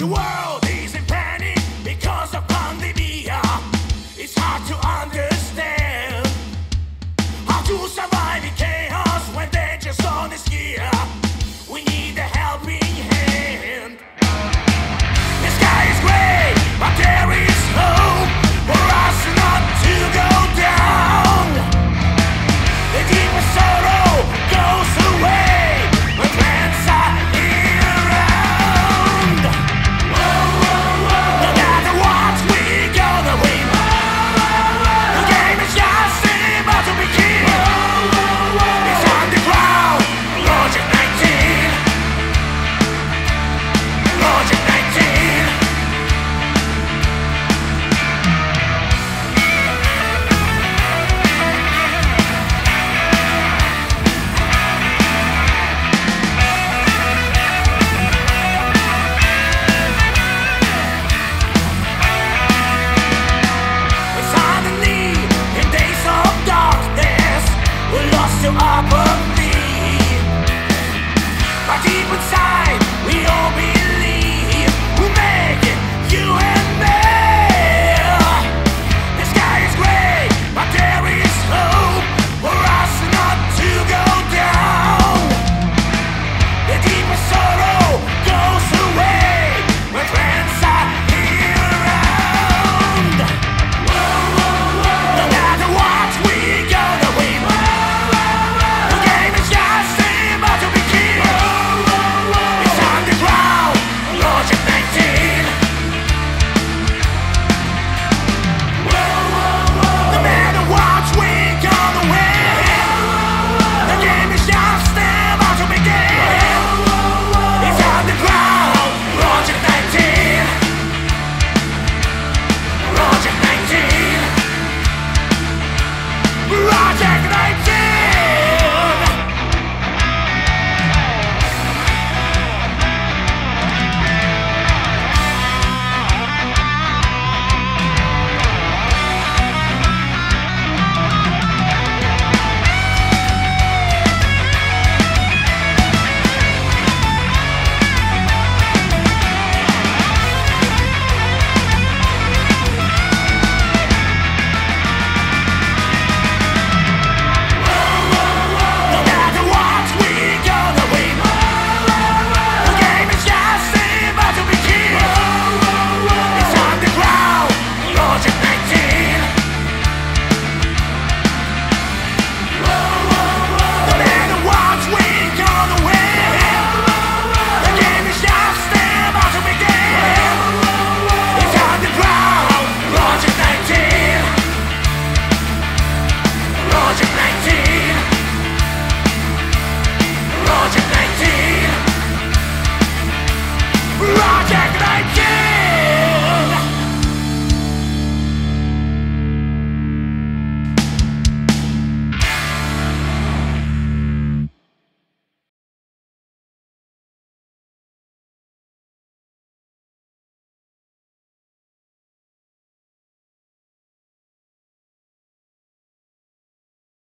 the world. Project 19. Project 19!